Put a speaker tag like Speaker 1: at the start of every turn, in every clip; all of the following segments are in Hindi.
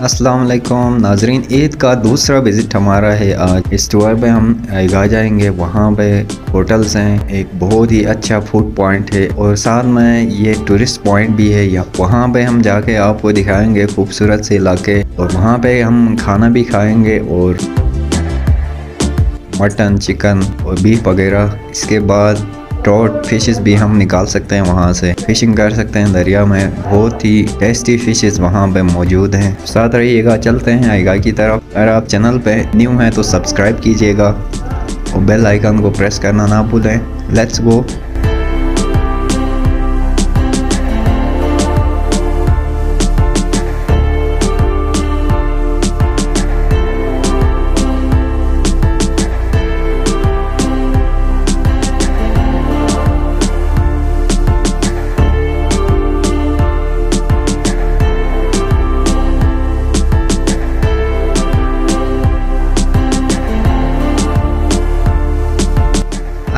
Speaker 1: वालेकुम। नाजरीन, ईद का दूसरा विज़िट हमारा है आज। इस टूर पे हम आएगा जाएँगे। वहाँ पे होटल्स हैं। एक बहुत ही अच्छा फ़ूड पॉइंट है। और साथ में ये टूरिस्ट पॉइंट भी है। या वहाँ पे हम जाके आपको दिखाएँगे खूबसूरत से इलाके। और वहाँ पे हम खाना भी खाएँगे और मटन चिकन और बीफ वगैरह। इसके बाद ट्रॉट फिशेस भी हम निकाल सकते हैं वहाँ से। फिशिंग कर सकते हैं दरिया में। बहुत ही टेस्टी फिशेस वहाँ पे मौजूद हैं। साथ रहिएगा, चलते हैं आएगा की तरफ़। अगर आप चैनल पे न्यू हैं तो सब्सक्राइब कीजिएगा। और बेल आइकन को प्रेस करना ना भूलें। Let's go.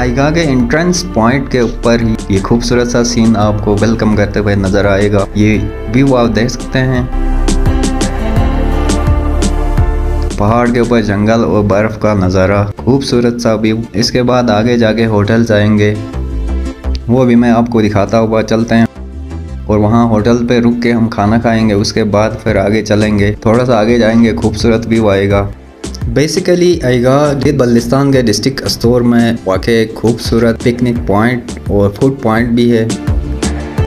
Speaker 1: आइगा के एंट्रेंस पॉइंट के ऊपर ही ये खूबसूरत सा सीन आपको वेलकम करते हुए नज़र आएगा। ये व्यू आप देख सकते हैं। पहाड़ के ऊपर जंगल और बर्फ़ का नज़ारा, खूबसूरत सा व्यू इसके बाद आगे जाके होटल जाएँगे वो भी मैं आपको दिखाता हुआ चलते हैं। और वहाँ होटल पे रुक के हम खाना खाएँगे, उसके बाद फिर आगे चलेंगे। थोड़ा सा आगे जाएँगे, खूबसूरत व्यू आएगा। बेसिकली आएगा गिर बल्लिस्तान के डिस्ट्रिक्ट स्टोर में वाक़ खूबसूरत पिकनिक पॉइंट और फ़ूड पॉइंट भी है।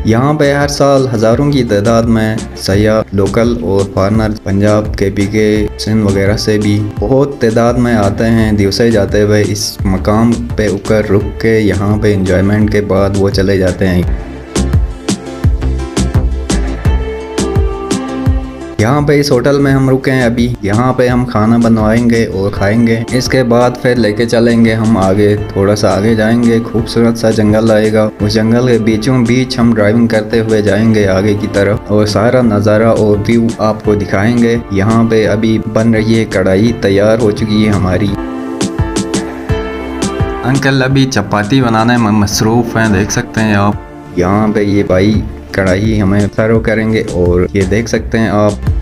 Speaker 1: यहाँ पे हर साल हज़ारों की तादाद में सयाह लोकल और फॉरनर पंजाब के पी के सिंध वगैरह से भी बहुत तादाद में आते हैं, दिवसे जाते हुए इस मकाम पे ऊपर रुक के यहाँ पे इंजॉयमेंट के बाद वो चले जाते हैं। यहाँ पे इस होटल में हम रुके हैं अभी। यहाँ पे हम खाना बनवाएँगे और खाएँगे। इसके बाद फिर लेके चलेंगे हम आगे। थोड़ा सा आगे जाएँगे, खूबसूरत सा जंगल आएगा। उस जंगल के बीचों बीच हम ड्राइविंग करते हुए जाएँगे आगे की तरफ़ और सारा नज़ारा और व्यू आपको दिखाएँगे। यहाँ पे अभी बन रही है कढ़ाई, तैयार हो चुकी है हमारी। अंकल, अभी चपाती बनाने में मसरूफ़ हैं, देख सकते हैं आप। यहाँ पे ये भाई कढ़ाई हमें सर्व करेंगे और ये देख सकते हैं आप।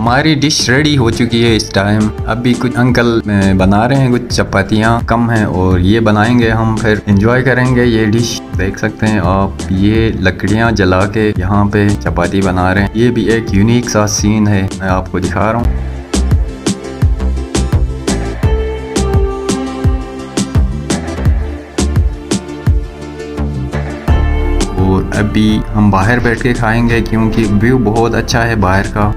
Speaker 1: हमारी डिश रेडी हो चुकी है इस टाइम अभी कुछ अंकल बना रहे हैं, कुछ चपातियाँ कम हैं और ये बनाएँगे हम, फिर इंजॉय करेंगे ये डिश देख सकते हैं आप, ये लकड़ियाँ जला के यहाँ पे चपाती बना रहे हैं. ये भी एक यूनिक सा सीन है, मैं आपको दिखा रहा हूँ. और अभी हम बाहर बैठ के खाएँगे क्योंकि व्यू बहुत अच्छा है बाहर का.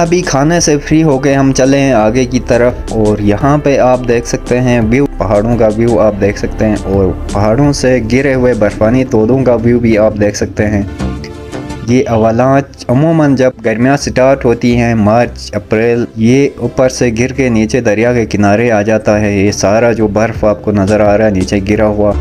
Speaker 1: अभी खाने से फ्री हो हम चले हैं आगे की तरफ़ और यहाँ पे आप देख सकते हैं व्यू पहाड़ों का व्यू आप देख सकते हैं और पहाड़ों से गिरे हुए बर्फ़ानी तोदों का व्यू भी आप देख सकते हैं। ये अवालांच अमूमन जब गर्मियाँ स्टार्ट होती हैं, मार्च, अप्रैल, ये ऊपर से गिर के नीचे दरिया के किनारे आ जाता है। ये सारा जो बर्फ़ आपको नज़र आ रहा है, नीचे गिरा हुआ।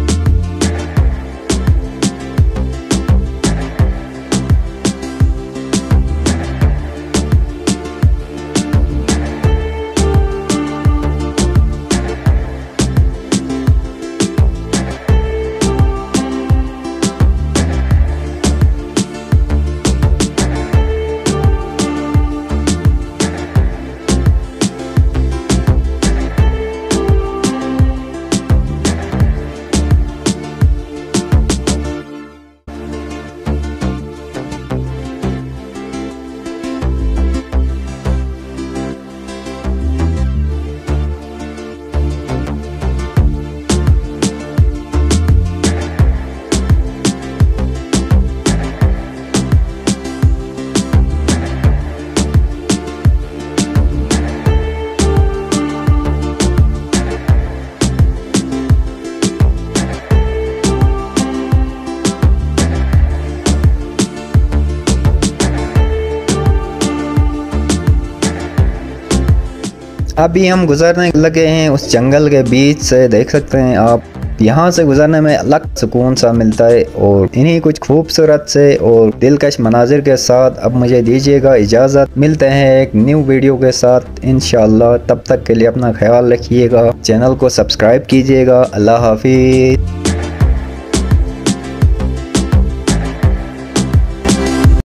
Speaker 1: अभी हम गुजरने लगे हैं उस जंगल के बीच से, देख सकते हैं आप। यहाँ से गुजरने में अलग सुकून सा मिलता है और इन्हीं कुछ खूबसूरत से और दिलकश मनाजिर के साथ अब मुझे दीजिएगा इजाज़त। मिलते हैं एक न्यू वीडियो के साथ। इन तब तक के लिए अपना ख्याल रखिएगा। चैनल को सब्सक्राइब कीजिएगा। अल्लाह हाफिज़।